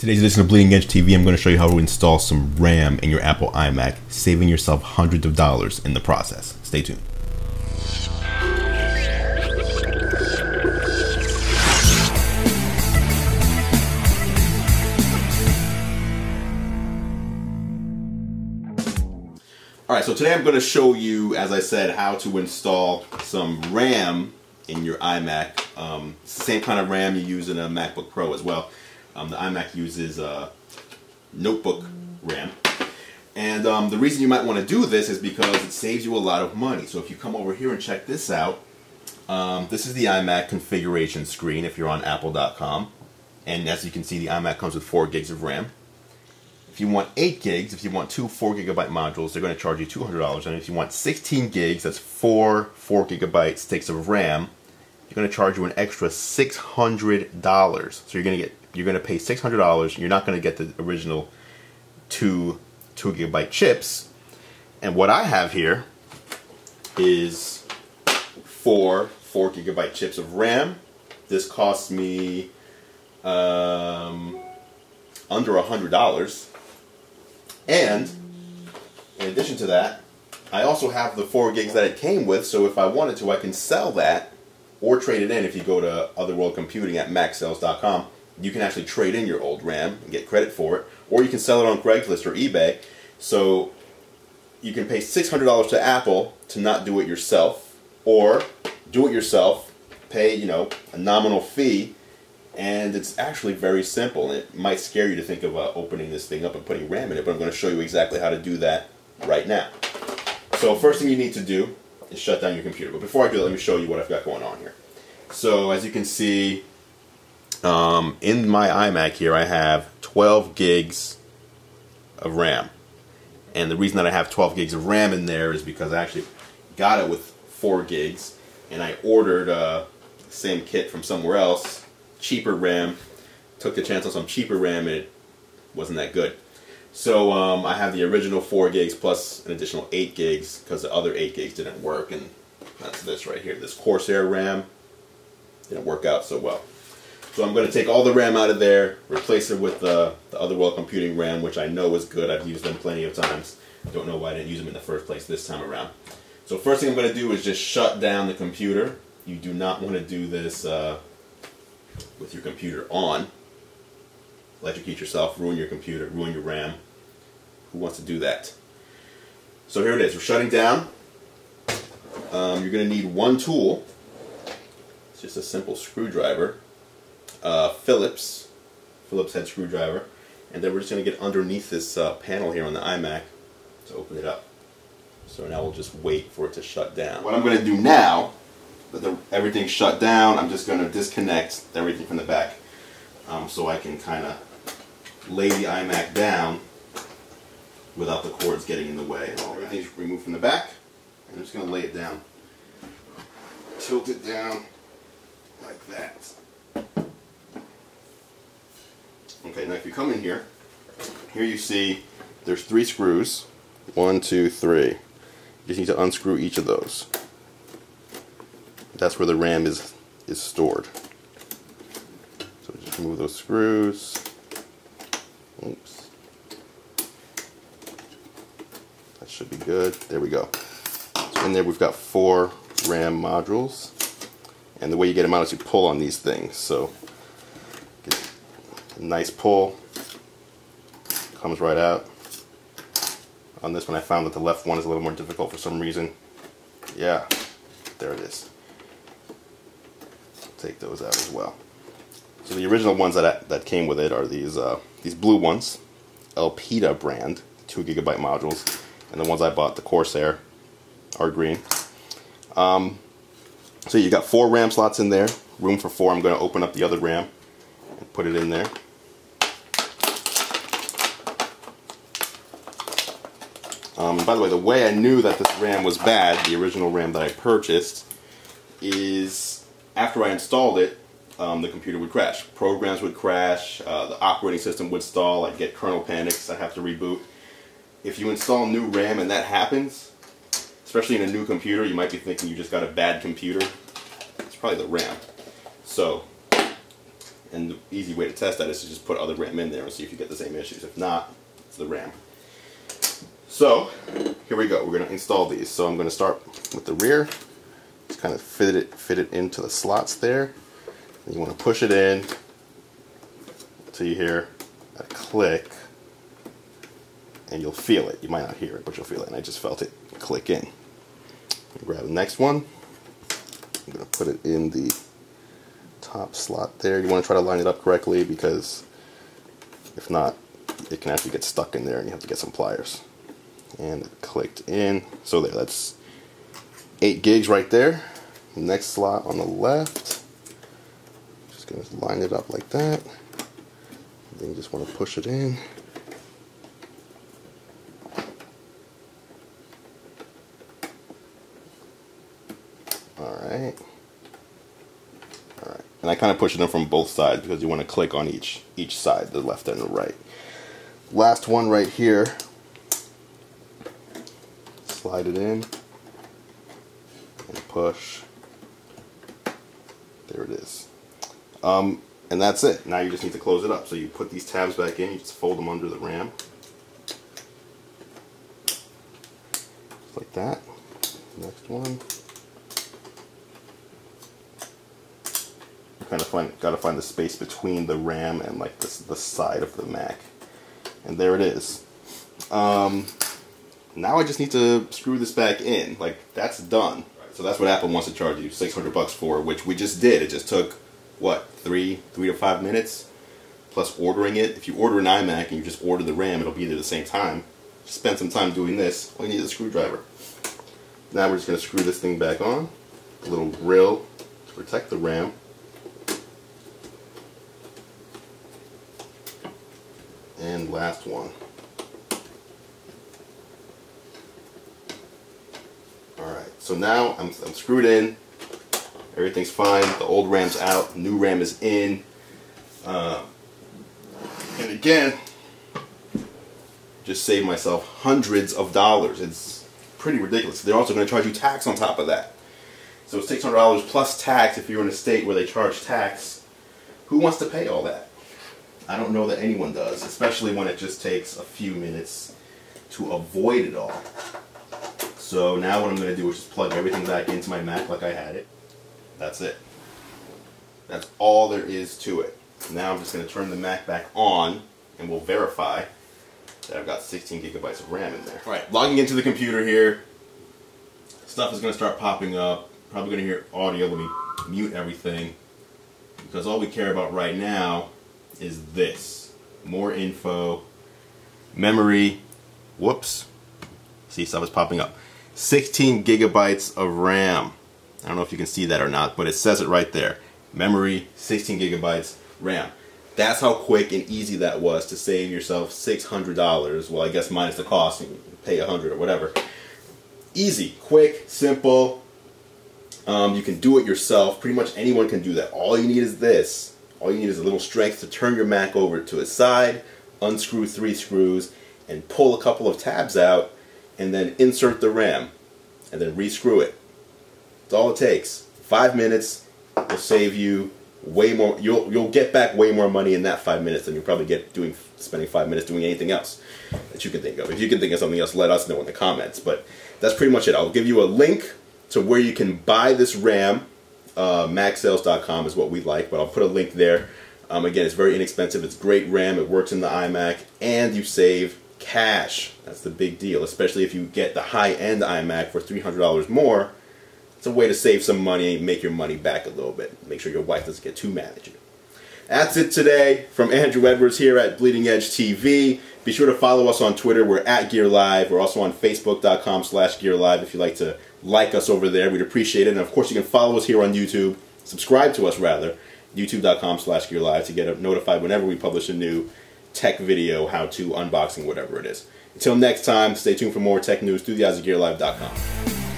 Today's edition of Bleeding Edge TV, I'm going to show you how to install some RAM in your Apple iMac, saving yourself hundreds of dollars in the process. Stay tuned. Alright, so today I'm going to show you, as I said, how to install some RAM in your iMac. Um, same kind of RAM you use in a MacBook Pro as well. Um, the iMac uses uh, notebook RAM. And um, the reason you might want to do this is because it saves you a lot of money. So if you come over here and check this out, um, this is the iMac configuration screen if you're on apple.com. And as you can see, the iMac comes with 4 gigs of RAM. If you want 8 gigs, if you want two 4 gigabyte modules, they're going to charge you $200. And if you want 16 gigs, that's 4 4 gigabyte sticks of RAM, they're going to charge you an extra $600. So you're going to get you're going to pay $600. You're not going to get the original two 2 gigabyte chips. And what I have here is four 4 gigabyte chips of RAM. This cost me um, under $100. And in addition to that, I also have the 4 gigs that it came with, so if I wanted to, I can sell that or trade it in if you go to Other World Computing at macsales.com you can actually trade in your old RAM and get credit for it, or you can sell it on Craigslist or eBay. So you can pay $600 to Apple to not do it yourself, or do it yourself, pay you know a nominal fee, and it's actually very simple. It might scare you to think of uh, opening this thing up and putting RAM in it, but I'm going to show you exactly how to do that right now. So first thing you need to do is shut down your computer. But before I do that, let me show you what I've got going on here. So as you can see, um, in my iMac here, I have 12 gigs of RAM. And the reason that I have 12 gigs of RAM in there is because I actually got it with 4 gigs. And I ordered uh, the same kit from somewhere else, cheaper RAM. Took the chance on some cheaper RAM and it wasn't that good. So um, I have the original 4 gigs plus an additional 8 gigs because the other 8 gigs didn't work. And that's this right here. This Corsair RAM didn't work out so well. So I'm going to take all the RAM out of there, replace it with the, the Other World Computing RAM, which I know is good. I've used them plenty of times. Don't know why I didn't use them in the first place this time around. So first thing I'm going to do is just shut down the computer. You do not want to do this uh, with your computer on. Electrocute yourself, ruin your computer, ruin your RAM. Who wants to do that? So here it is. We're shutting down. Um, you're going to need one tool. It's just a simple screwdriver uh, Phillips, Phillips head screwdriver, and then we're just going to get underneath this uh, panel here on the iMac to open it up. So now we'll just wait for it to shut down. What I'm going to do now, that everything's shut down, I'm just going to disconnect everything from the back um, so I can kind of lay the iMac down without the cords getting in the way. Everything's removed from the back, and I'm just going to lay it down. Tilt it down like that. Okay, now if you come in here, here you see there's three screws. One, two, three. You just need to unscrew each of those. That's where the RAM is, is stored. So just remove those screws. Oops. That should be good. There we go. So in there we've got four RAM modules. And the way you get them out is you pull on these things. So nice pull comes right out on this one I found that the left one is a little more difficult for some reason yeah there it is take those out as well so the original ones that that came with it are these uh, these blue ones Elpida brand two gigabyte modules and the ones I bought the Corsair are green. Um, so you got four RAM slots in there room for four. I'm going to open up the other RAM and put it in there. Um, by the way, the way I knew that this RAM was bad, the original RAM that I purchased, is after I installed it, um, the computer would crash. Programs would crash, uh, the operating system would stall, I'd get kernel panics, I'd have to reboot. If you install new RAM and that happens, especially in a new computer, you might be thinking you just got a bad computer. It's probably the RAM. So, And the easy way to test that is to just put other RAM in there and see if you get the same issues. If not, it's the RAM. So, here we go. We're going to install these. So I'm going to start with the rear. Just kind of fit it, fit it into the slots there. And you want to push it in until you hear a click. And you'll feel it. You might not hear it, but you'll feel it. And I just felt it click in. Grab the next one. I'm going to put it in the top slot there. You want to try to line it up correctly because if not, it can actually get stuck in there and you have to get some pliers. And it clicked in. So there, that's 8 gigs right there. Next slot on the left. Just going to line it up like that. Then you just want to push it in. Alright. Alright. And I kind of push them from both sides because you want to click on each each side, the left and the right. Last one right here. Slide it in and push. There it is. Um, and that's it. Now you just need to close it up. So you put these tabs back in, you just fold them under the RAM. Just like that. Next one. Kind of find got to find the space between the RAM and like the, the side of the Mac. And there it is. Um, now I just need to screw this back in. Like that's done. So that's what Apple wants to charge you 600 bucks for, which we just did. It just took what three, three to five minutes, plus ordering it. If you order an iMac and you just order the RAM, it'll be there at the same time. Spend some time doing this. All you need is a screwdriver. Now we're just going to screw this thing back on. A little grill to protect the RAM. And last one. Alright, so now I'm, I'm screwed in. Everything's fine. The old RAM's out. New RAM is in. Uh, and again, just saved myself hundreds of dollars. It's pretty ridiculous. They're also going to charge you tax on top of that. So $600 plus tax if you're in a state where they charge tax. Who wants to pay all that? I don't know that anyone does, especially when it just takes a few minutes to avoid it all. So now what I'm going to do is just plug everything back into my Mac like I had it. That's it. That's all there is to it. Now I'm just going to turn the Mac back on and we'll verify that I've got 16 gigabytes of RAM in there. Alright, logging into the computer here. Stuff is going to start popping up. Probably going to hear audio. Let me mute everything. Because all we care about right now is this. More info. Memory. Whoops. See, stuff is popping up. 16 gigabytes of RAM. I don't know if you can see that or not, but it says it right there. Memory, 16 gigabytes, RAM. That's how quick and easy that was to save yourself $600. Well, I guess minus the cost, you pay 100 or whatever. Easy, quick, simple. Um, you can do it yourself. Pretty much anyone can do that. All you need is this. All you need is a little strength to turn your Mac over to its side, unscrew three screws, and pull a couple of tabs out, and then insert the RAM, and then rescrew it. That's all it takes. Five minutes will save you way more. You'll you'll get back way more money in that five minutes than you probably get doing spending five minutes doing anything else that you can think of. If you can think of something else, let us know in the comments. But that's pretty much it. I'll give you a link to where you can buy this RAM uh, macsales.com is what we like, but I'll put a link there. Um, again, it's very inexpensive. It's great RAM. It works in the iMac, and you save cash. That's the big deal, especially if you get the high-end iMac for $300 more. It's a way to save some money and make your money back a little bit. Make sure your wife doesn't get too mad at you. That's it today from Andru Edwards here at Bleeding Edge TV. Be sure to follow us on Twitter. We're at Gear Live. We're also on Facebook.com slash Gear Live if you'd like to like us over there. We'd appreciate it. And of course, you can follow us here on YouTube. Subscribe to us, rather. YouTube.com slash Gear Live to get notified whenever we publish a new tech video, how to, unboxing, whatever it is. Until next time, stay tuned for more tech news through the eyes of GearLive.com.